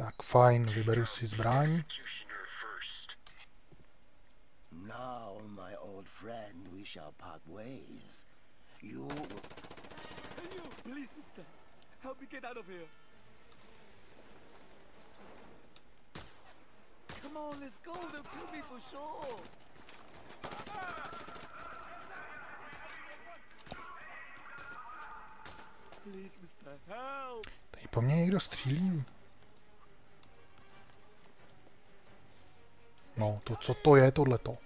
Tak fajn, vyberu si zbraň. Now, my old friend, we shall part ways. You you! Please, mister. Help me get out of here. Come on, let's go. They'll kill me for sure. Please, mister. Help! Tady po mně někdo střílí. No, to co to je tohleto?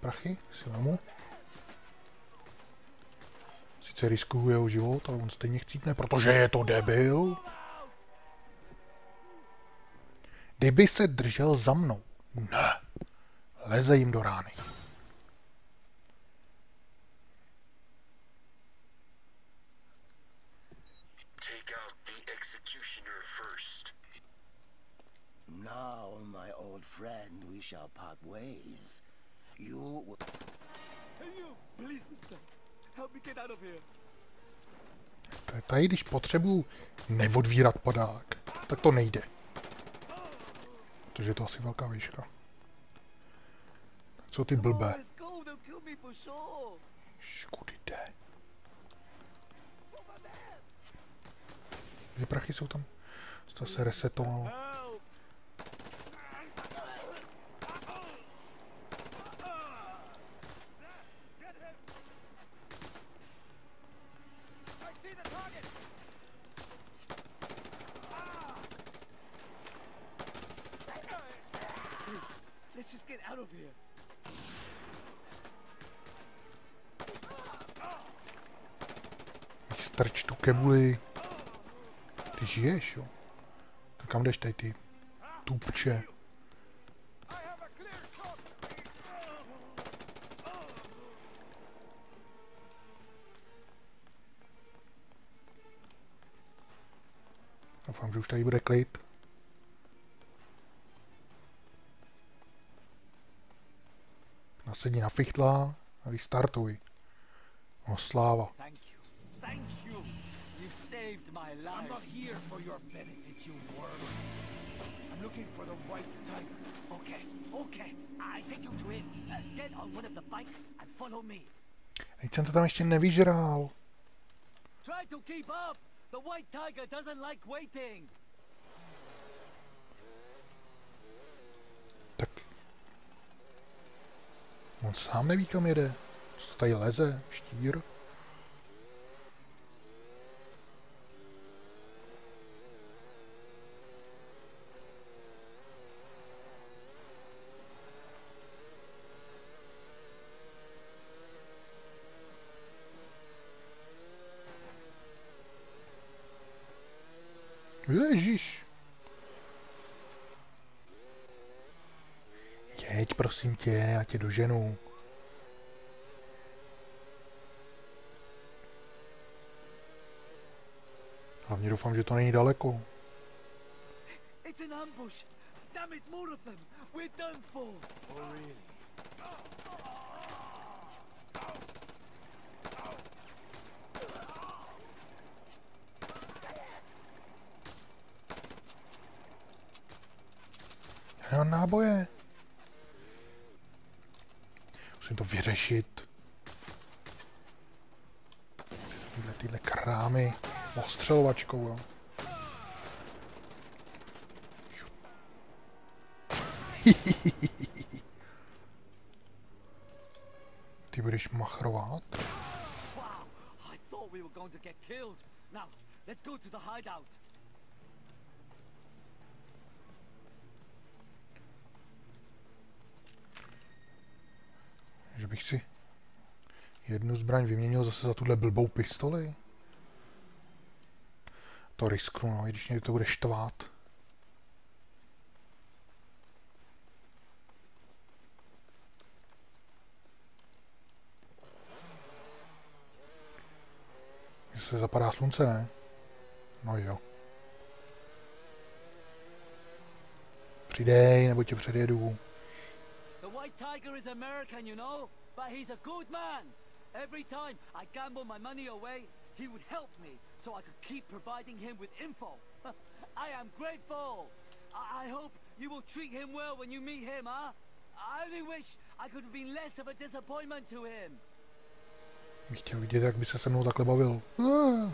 Prachy si vemu. Sice riskuju jeho život, ale on stejně chcípne, protože je to debil. Kdyby se držel za mnou. Ne. Leze jim do rány. Take out the executioner first. now, my old friend, we shall part ways. You Hey, you! Please, mister. Help me get out of here. T- Tady, když potřebuju neodvírat padák, tak to nejde. Protože je to asi velká výška. Co ty sure. Škudy jde. Ty prachy jsou tam. To se resetovalo. Help! Let's just get out of here. Strč tu kebuli. Ty žiješ, jo? Tak kam jdeš tady ty tupče? Doufám, že už tady bude klid. Nasedni na fichtla a vystartuj. No sláva. My life. I'm not here for your benefit, you worm. I'm looking for the white tiger. Okay, okay. I take you to him. Uh, get on one of the bikes and follow me. Teď jsem to tam ještě nevyžrál. Try to keep up. The white tiger doesn't like waiting. Tak... On sám neví, kam jede. Co tady leze? Štír? Ježíš. Jeď, prosím tě, já tě doženu. Hlavně doufám, že to není daleko. It's an ambush. Damn it, more of them. We're done for. Oh, really? Nemám náboje. Musím to vyřešit. Tyhle, tyhle krámy ostřelovačkou, jo. Ty budeš machrovat? Wow. I thought we were going to get killed. Now, let's go to the hideout. Že bych si jednu zbraň vyměnil zase za tuhle blbou pistoli? To risknu, no, i když někdy to bude štvát. Že se zapadá slunce, ne? No jo. Přidej, nebo tě předjedu. The White Tiger is American, you know, but he's a good man. Every time I gamble my money away, he would help me so I could keep providing him with info. I am grateful. I, I hope you will treat him well when you meet him, huh? I only wish I could have been less of a disappointment to him. Chtěl vidět, jak by se se mnou takhle bavil. Ah.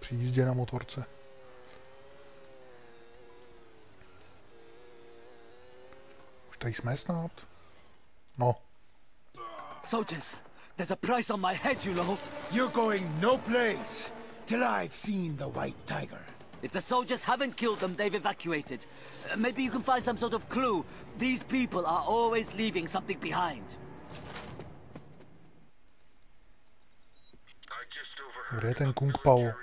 Při jízdě na motorce. Už tady jsme snad? No, Soldiers, there's a price on my head, you know. You're going no place till I've seen the White Tiger. If the soldiers haven't killed them, they've evacuated. Uh, maybe you can find some sort of clue. These people are always leaving something behind. I just overheard Kde je ten a Kung Pao?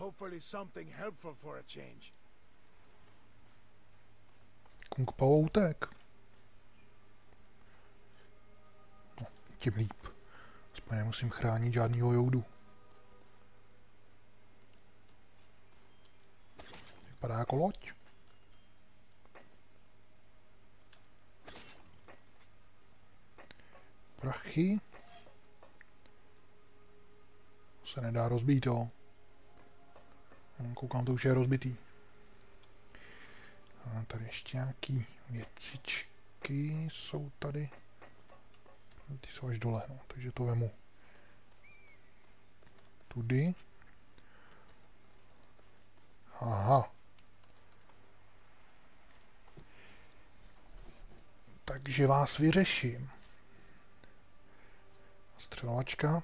Hopefully something helpful for a change. Kung Pao utek. No, tím líp. Aspoň nemusím chránit žádnýho joudu. Vypadá jako loď. Prachy. To se nedá rozbít, jo. Hm, Koukám, to už je rozbitý. A tady ještě nějaký věcičky jsou tady. Ty jsou až dole, no, takže to vemu. Tudy. Aha. Takže vás vyřeším. Střelovačka.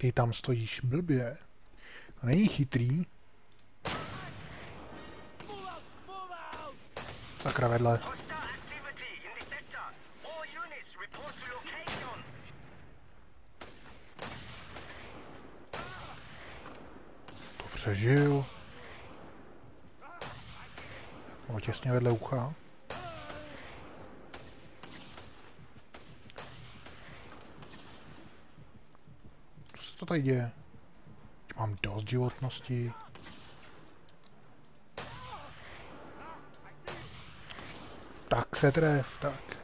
Ty tam stojíš blbě. To není chytrý. Sakra vedle. To přežil. Bylo těsně vedle ucha. Tady děje? Mám dost životnosti. Tak se tref, tak.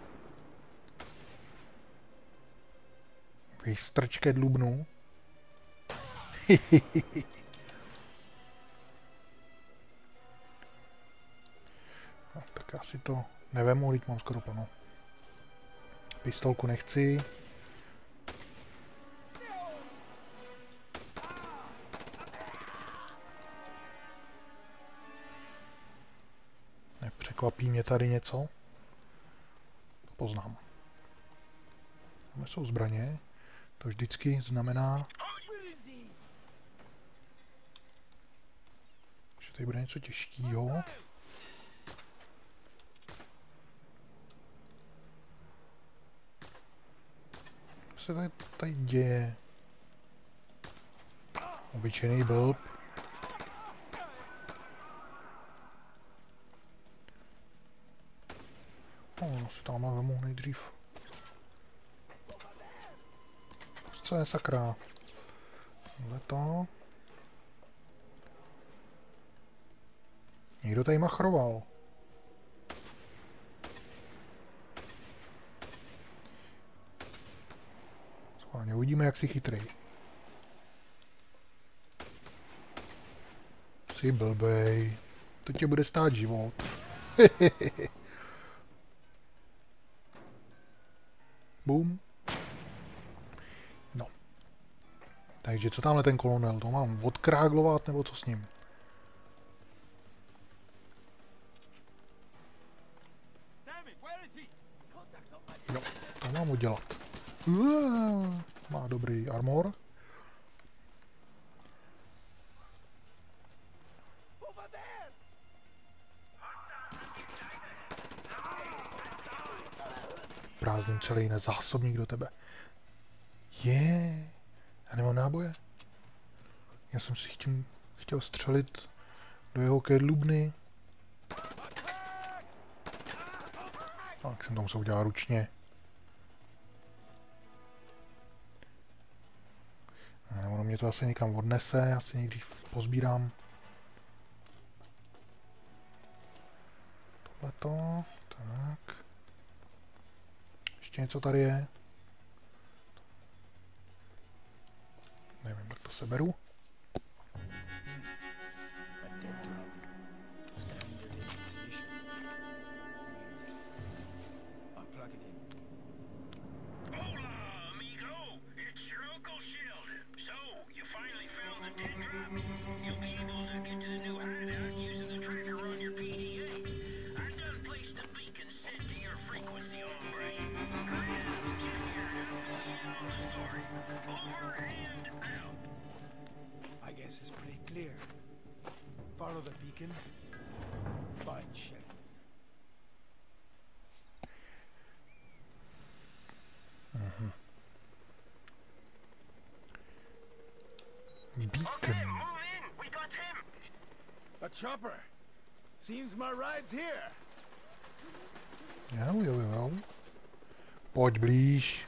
Vystrčke dlubnu. No, tak já si to nevemu, mám skoro plno. Pistolku nechci. Nepřekvapí mě tady něco. Poznám. Tam jsou zbraně. To vždycky znamená, že tady bude něco těžkého. Co se tady, tady děje? Obyčejný blb. No, si tamhle vemu nejdřív. Co je sakra? Tohle to. Někdo tady machroval. Schválně uvidíme, jak si chytrý. Jsi blbej. To tě bude stát život. Bum. No. Takže co tamhle ten kolonel? To mám odkráglovat nebo co s ním? Jo, to mám udělat. Uá, Má dobrý armor. ním celý jiný zásobník do tebe. Je, já nemám náboje. Já jsem si chtěl, chtěl střelit do jeho kedlubny. No, tak jsem to musel udělat ručně. Ne, ono mě to asi někam odnese, já si někdy pozbírám. Tohleto, tak. Ještě něco tady je. Nevím, jak to seberu. A chopper. Seems my ride's here. Jo, jo, jo. Pojď blíž.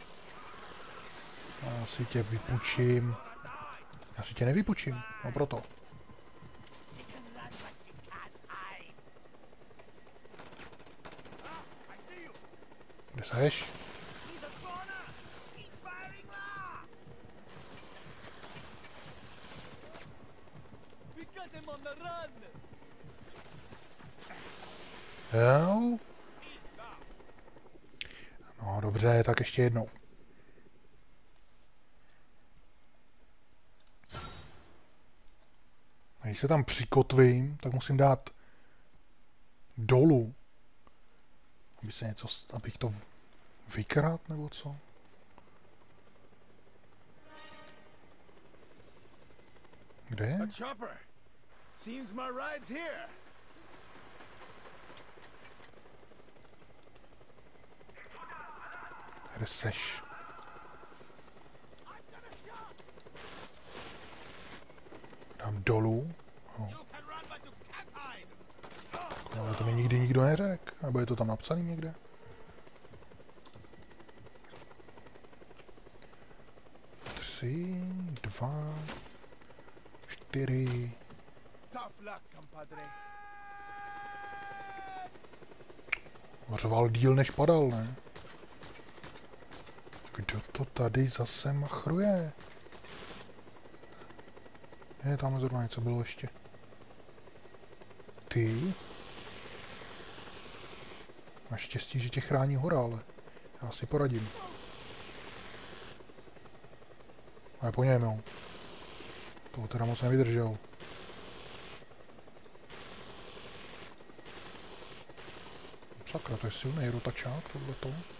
Já si tě vypučím. Já si tě nevypučím, no proto. Kde seš? We got him on the run! Jo. No dobře, tak ještě jednou. A když se tam přikotvím, tak musím dát dolů. Aby se něco, abych to vykrát nebo co? Kde je? A chopper. Seems my ride's here. Kde seš? Dám dolů. No. Ale to mi nikdy nikdo neřekl. Nebo je to tam napsaný někde? Tři, dva, čtyři. Řval díl než padal, ne? Kdo to tady zase machruje? Je, tam zrovna něco bylo ještě. Ty? Máš štěstí, že tě chrání hora, ale já si poradím. Ale po něm, jo. Toho teda moc nevydržel. Sakra, to je silný rotačák, tohleto.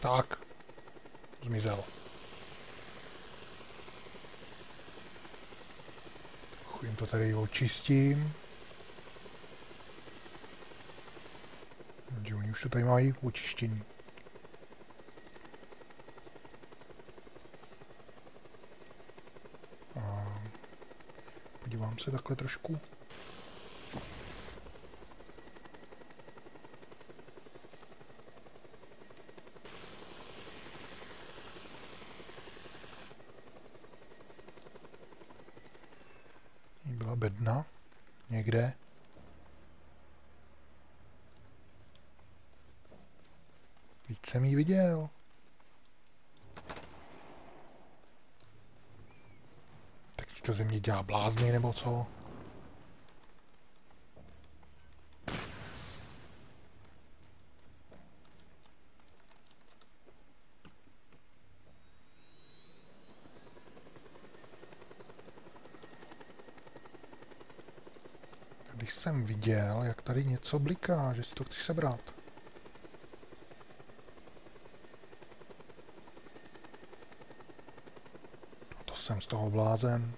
Tak. Zmizel. Chudím to tady očistím. Že oni už to tady mají očištění. Podívám se takhle trošku. Byla bedna někde. Víc jsem jí viděl. Tak si to ze mě dělá blázny nebo co? Když jsem viděl, jak tady něco bliká, že si to chci sebrat. To jsem z toho blázen.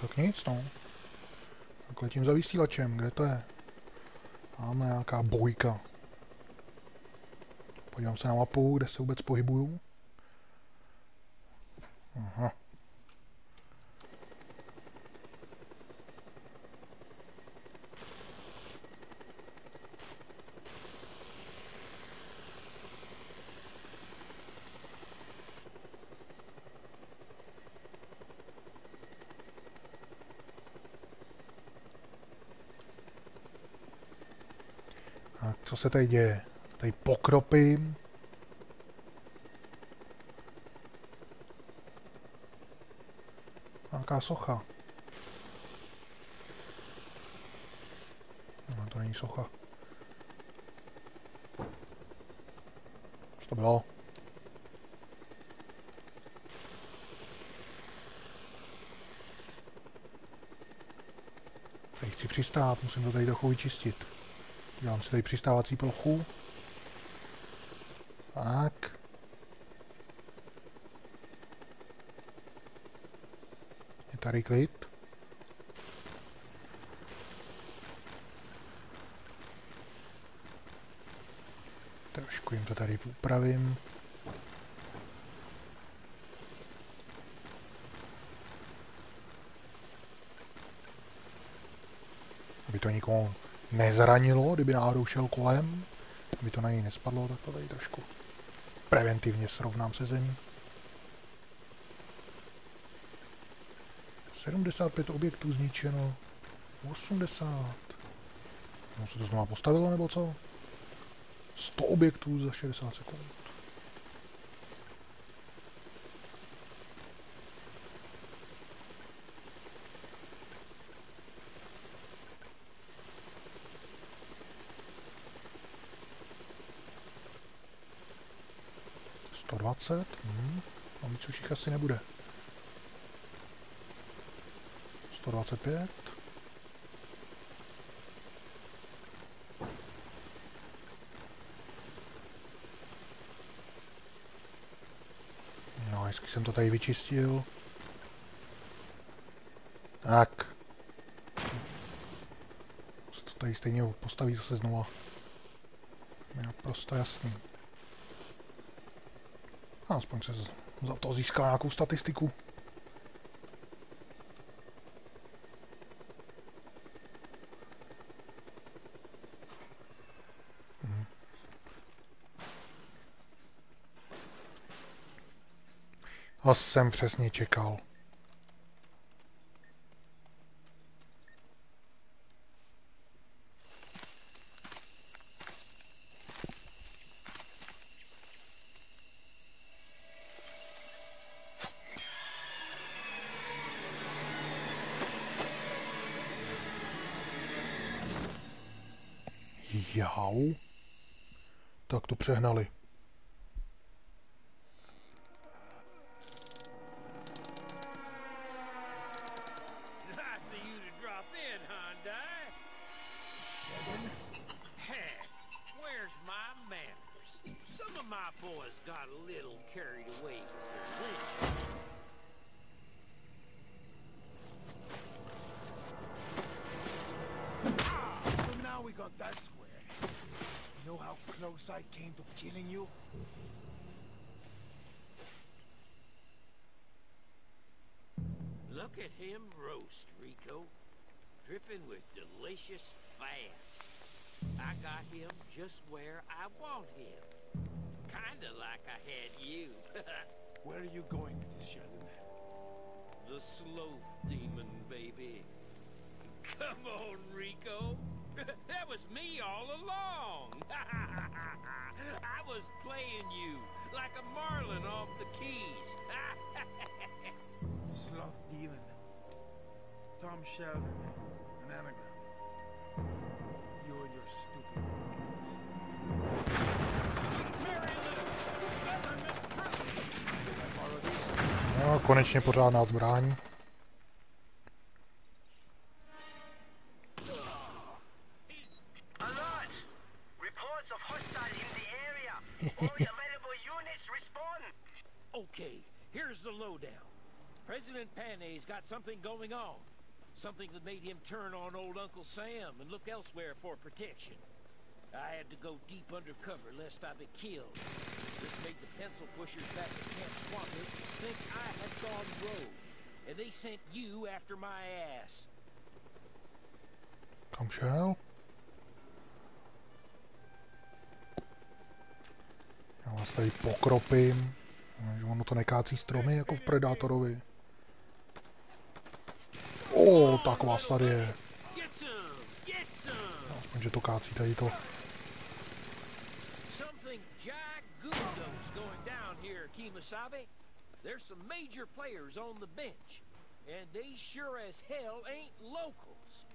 Tak nic, no. Tak letím za vysílačem, kde to je? Máme nějaká bojka. Podívám se na mapu, kde se vůbec pohybuju. Aha. Co se tady děje? Tady pokropím. Nějaká socha. No, to není socha. Co to bylo? Tady chci přistát, musím to tady trochu vyčistit. Dělám si tady přistávací plochu. Tak. Je tady klid. Trošku jim to tady upravím. Aby to nikomu nezranilo, kdyby náhodou šel kolem, aby to na něj nespadlo, tak to tady trošku preventivně srovnám se zemí. 75 objektů zničeno, 80. No se to znovu postavilo nebo co? 100 objektů za 60 sekund. Sto dvacet. Hmm. A víc už jich asi nebude. 125. No, hezky jsem to tady vyčistil. Tak. Se to tady stejně postaví zase znova. Je naprosto jasný. Aspoň se za to získá nějakou statistiku. Mhm. A jsem přesně čekal. Where's my manners? Some of my boys got a little carried away with their lynch. Close I came to killing you? Look at him roast, Rico. Dripping with delicious fat. I got him just where I want him. Kinda like I had you. Where are you going with this, Sheldon? the sloth demon, baby. Come on, Rico. that was me all along. I was playing you like a marlin off the keys. Sloth Demon. Tom Sheldon. An anagram. You and your stupid No, konečně pořádná zbraň. Got something going on. Something that made him turn on old Uncle Sam and look elsewhere for protection. I had to go deep undercover lest I be killed. This made the pencil pushers back at Camp Swampert think I had gone rogue. And they sent you after my ass. Come šel? Já vás tady pokropím. Že ono to nekácí stromy jako v Predátorovi. O, tak vás tady je. Some! Aspoň, že to kácí tady to. There's some major players on the bench, and they sure as hell ain't locals.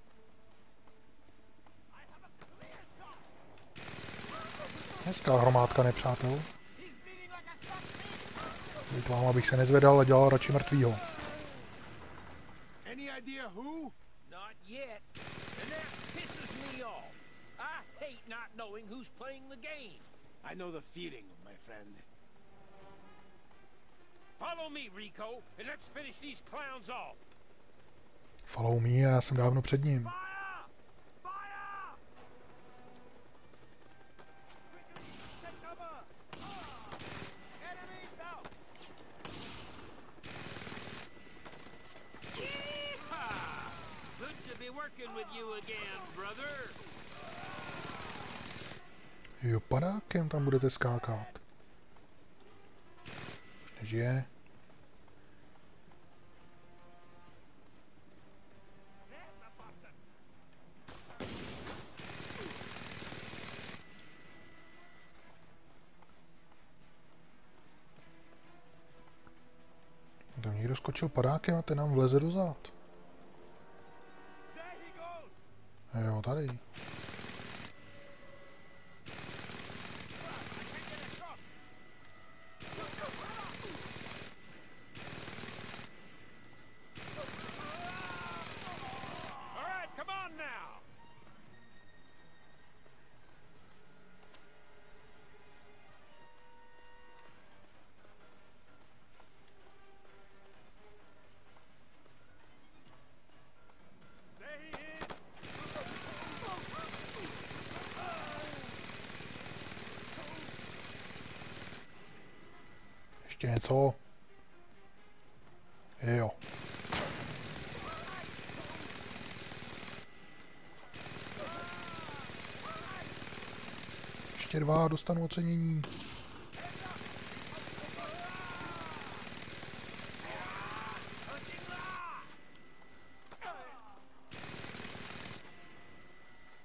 Hezká hromádka nepřátel. Být vám, abych se nezvedal a dělal radši mrtvýho. Any idea who? Not yet. And that pisses me off. I hate not knowing who's playing the game. I know the feeling, my friend. Follow me, Rico, and let's finish these clowns off. Follow me, já jsem dávno před ním. Padákem tam budete skákat. Už nežije. Tam někdo skočil padákem a ten nám vleze do zad. Jo, tady. Ještě něco? Jo. Ještě dva, dostanu ocenění.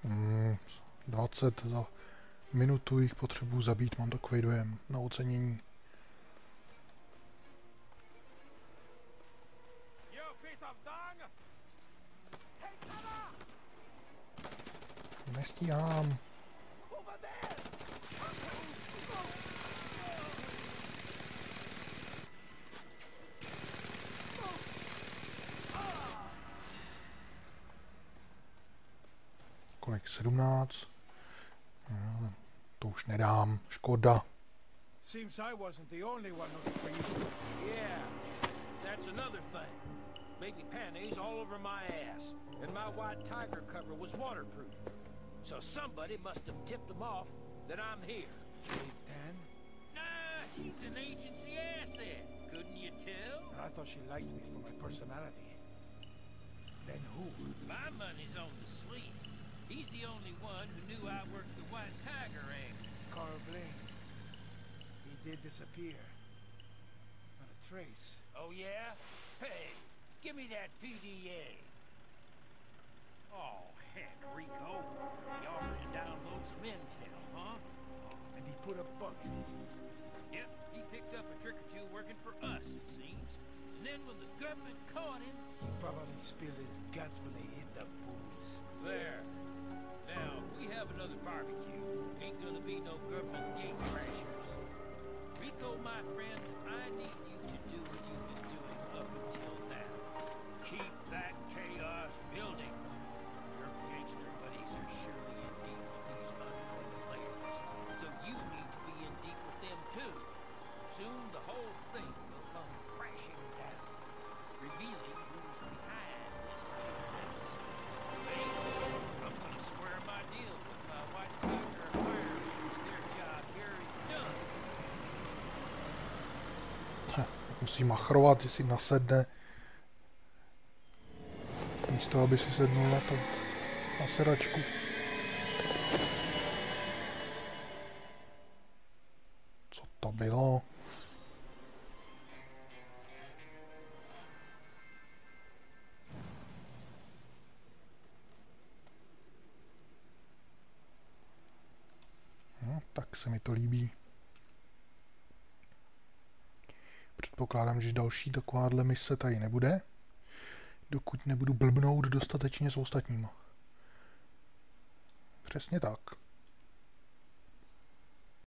Hmm, 20 za minutu jich potřebuji zabít, mám takový dojem na ocenění. Nestíhám. Um. Over! Kolik? 17? No, to už nedám. Škoda. Seems I wasn't the only one looking for you. Yeah, that's another thing. Baby panties all over my ass, and my white tiger cover was waterproof. So somebody must have tipped them off that I'm here. Big Tan? Nah, she's an agency asset. Couldn't you tell? I thought she liked me for my personality. Then who? My money's on the Swede. He's the only one who knew I worked the White Tiger angle. Carl Blaine. He did disappear. Not a trace. Oh, yeah? Hey, give me that PDA. Musí machrovat, jestli nasedne. Místo, aby si sednul na to, na sedačku. Že další takováhle mise tady nebude, dokud nebudu blbnout dostatečně s ostatníma. Přesně tak.